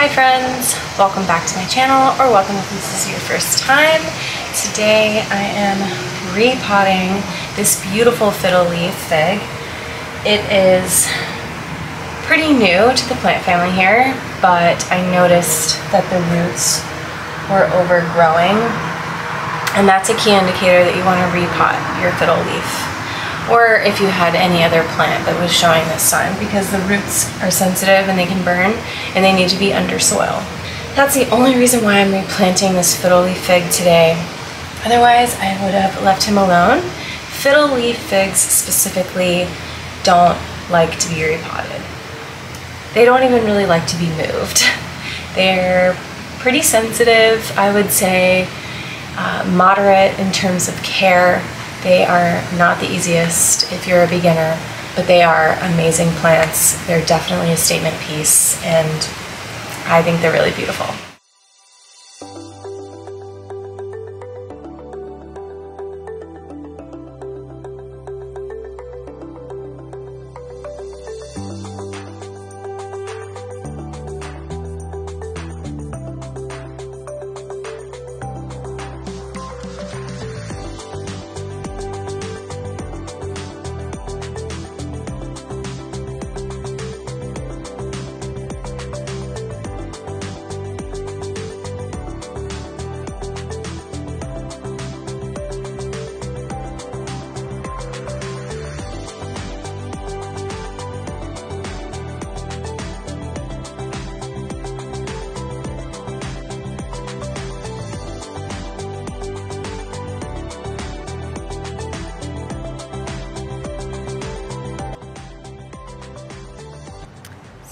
Hi friends, welcome back to my channel or welcome if this is your first time. Today I am repotting this beautiful fiddle leaf fig. It is pretty new to the plant family here, but I noticed that the roots were overgrowing and that's a key indicator that you want to repot your fiddle leaf or if you had any other plant that was showing this sign because the roots are sensitive and they can burn and they need to be under soil. That's the only reason why I'm replanting this fiddle leaf fig today. Otherwise, I would have left him alone. Fiddle leaf figs specifically don't like to be repotted. They don't even really like to be moved. They're pretty sensitive, I would say, uh, moderate in terms of care they are not the easiest if you're a beginner, but they are amazing plants. They're definitely a statement piece, and I think they're really beautiful.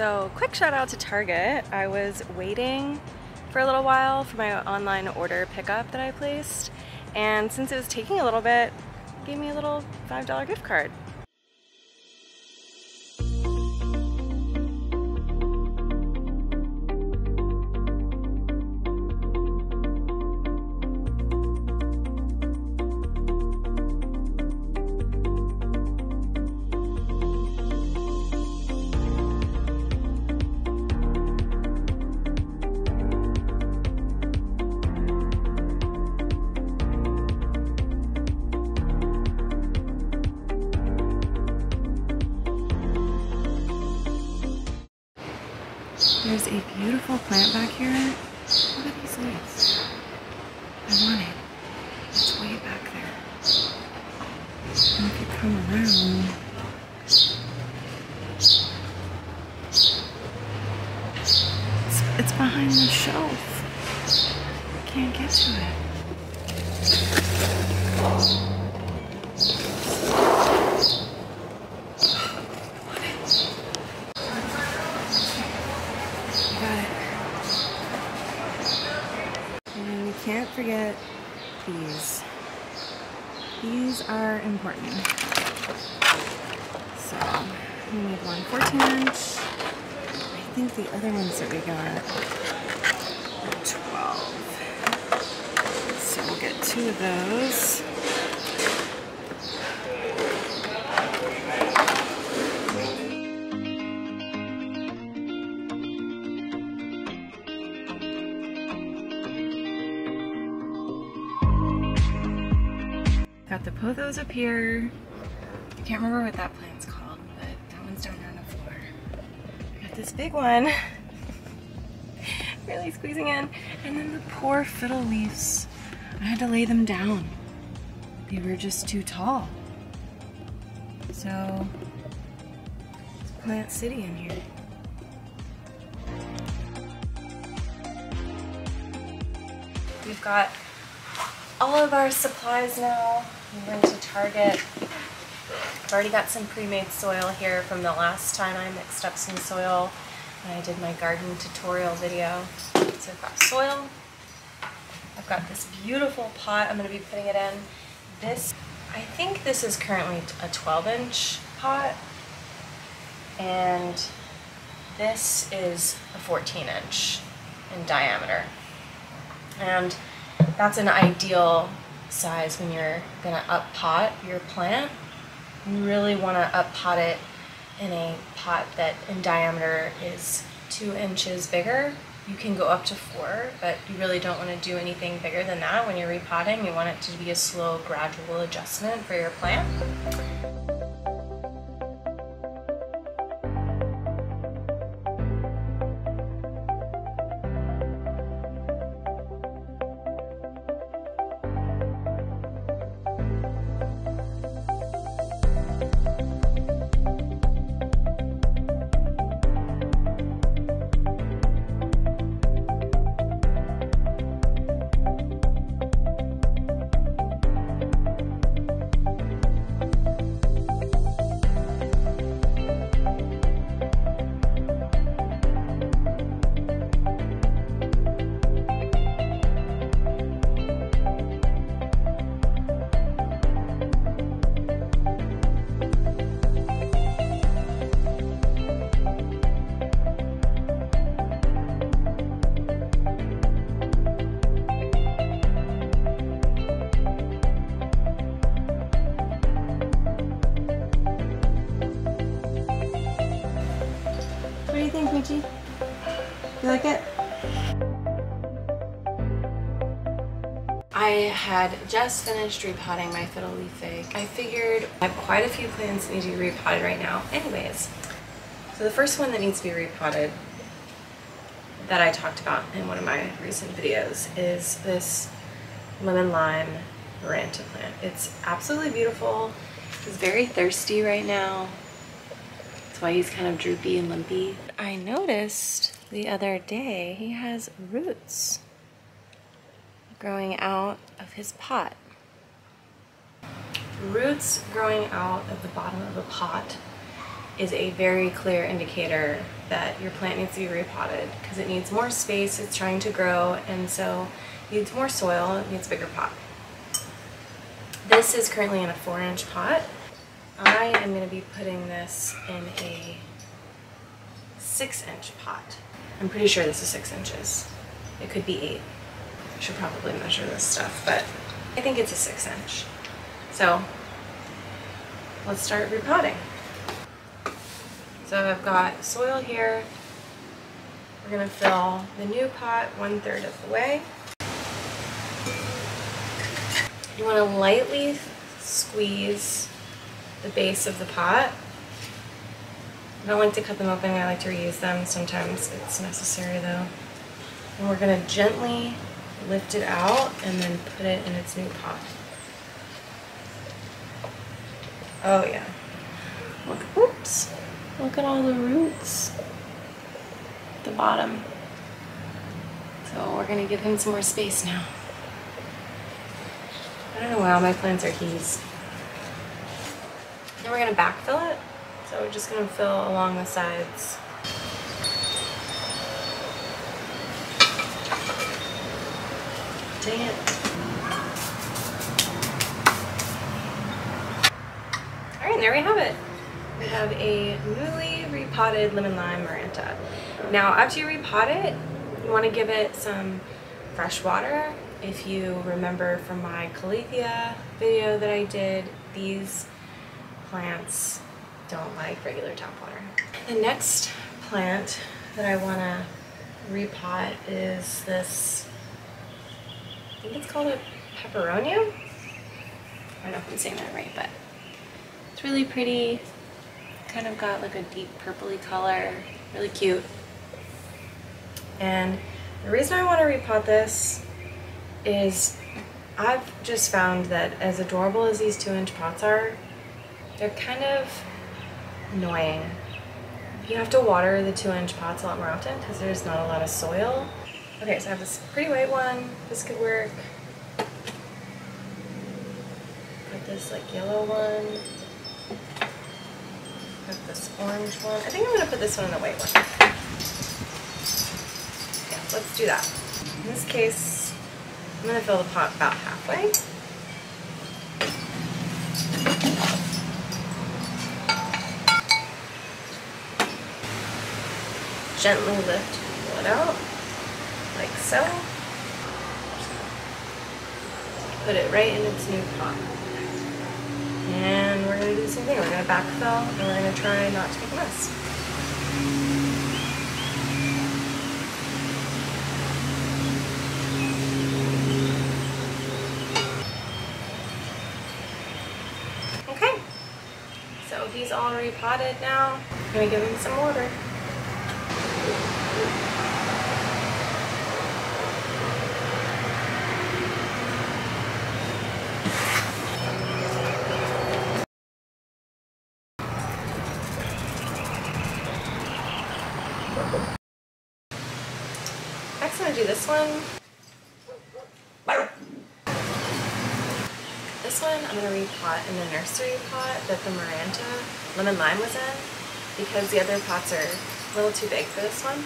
So quick shout out to Target. I was waiting for a little while for my online order pickup that I placed. And since it was taking a little bit, gave me a little $5 gift card. There's a beautiful plant back here. Look at these leaves. I want it. It's way back there. And if you come around, it's, it's behind the shelf. I can't get to it. can't forget these. These are important. So, we need one 14 inch. I think the other ones that we got are 12. So we'll get two of those. Pothos up here. I can't remember what that plant's called, but that one's down on the floor. Got this big one. really squeezing in. And then the poor fiddle leaves. I had to lay them down. They were just too tall. So, it's Plant City in here. We've got all of our supplies now. We went to Target. I've already got some pre-made soil here from the last time I mixed up some soil when I did my garden tutorial video. So I've got soil. I've got this beautiful pot I'm going to be putting it in. This, I think this is currently a 12 inch pot. And this is a 14 inch in diameter. And that's an ideal size when you're gonna up pot your plant. You really wanna up pot it in a pot that in diameter is two inches bigger, you can go up to four, but you really don't want to do anything bigger than that when you're repotting. You want it to be a slow, gradual adjustment for your plant. Like it? I had just finished repotting my fiddle leaf fig. I figured I have quite a few plants that need to be repotted right now anyways. So the first one that needs to be repotted that I talked about in one of my recent videos is this lemon lime maranta plant. It's absolutely beautiful. He's very thirsty right now. That's why he's kind of droopy and lumpy. I noticed the other day he has roots growing out of his pot. Roots growing out of the bottom of a pot is a very clear indicator that your plant needs to be repotted because it needs more space, it's trying to grow, and so needs more soil, it needs bigger pot. This is currently in a four inch pot. I am going to be putting this in a six inch pot. I'm pretty sure this is six inches. It could be eight. I should probably measure this stuff, but I think it's a six inch. So let's start repotting. So I've got soil here. We're gonna fill the new pot one third of the way. You wanna lightly squeeze the base of the pot. I don't like to cut them open, I like to reuse them. Sometimes it's necessary though. And we're gonna gently lift it out and then put it in its new pot. Oh yeah. Look, oops. Look at all the roots the bottom. So we're gonna give him some more space now. I don't know why all my plants are keys. Then we're gonna backfill it. So we're just gonna fill along the sides. Dang it. All right, there we have it. We have a newly repotted lemon lime maranta. Now, after you repot it, you want to give it some fresh water. If you remember from my Calathea video that I did, these plants don't like regular tap water. The next plant that I want to repot is this, I think it's called a peperonium. I don't know if I'm saying that right, but it's really pretty. Kind of got like a deep purpley color, really cute. And the reason I want to repot this is I've just found that as adorable as these two inch pots are, they're kind of annoying. You have to water the two inch pots a lot more often because there's not a lot of soil. Okay, so I have this pretty white one. This could work. Got this like yellow one. Got this orange one. I think I'm gonna put this one in the white one. Yeah, let's do that. In this case, I'm gonna fill the pot about halfway. gently lift it out, like so. Put it right in its new pot. And we're going to do the same thing. We're going to backfill and we're going to try not to make a mess. Okay, so he's all repotted now. I'm going to give him some water. I'm gonna do this one. This one I'm gonna repot in the nursery pot that the Maranta lemon lime was in because the other pots are a little too big for this one.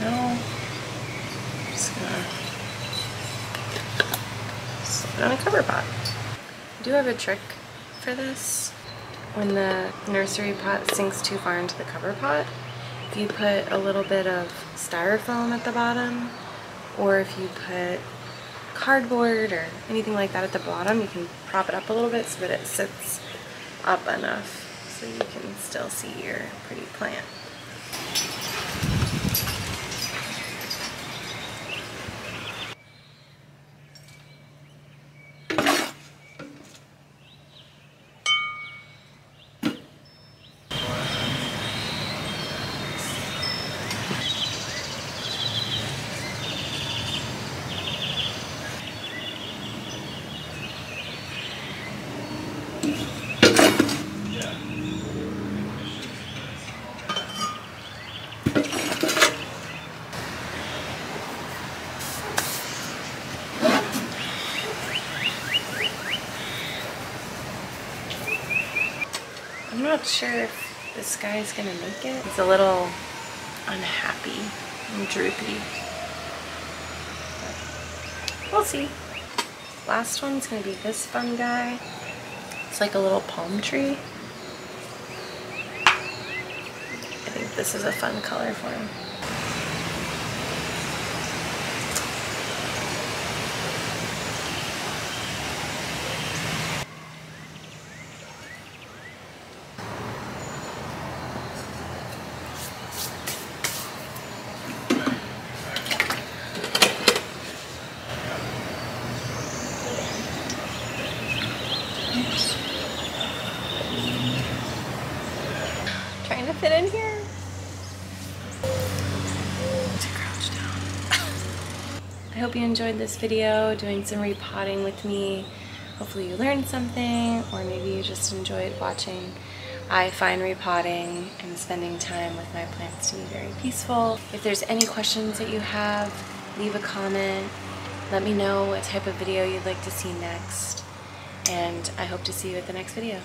Now, I'm just gonna it on a cover pot. I do have a trick for this. When the nursery pot sinks too far into the cover pot, if you put a little bit of styrofoam at the bottom, or if you put cardboard or anything like that at the bottom, you can prop it up a little bit so that it sits up enough so you can still see your pretty plant. I'm not sure if this guy's gonna make it. He's a little unhappy and droopy. But we'll see. Last one's gonna be this fun guy. It's like a little palm tree. I think this is a fun color for him. Trying to fit in here. To crouch down. I hope you enjoyed this video, doing some repotting with me. Hopefully you learned something, or maybe you just enjoyed watching. I find repotting and spending time with my plants to be very peaceful. If there's any questions that you have, leave a comment. Let me know what type of video you'd like to see next. And I hope to see you at the next video.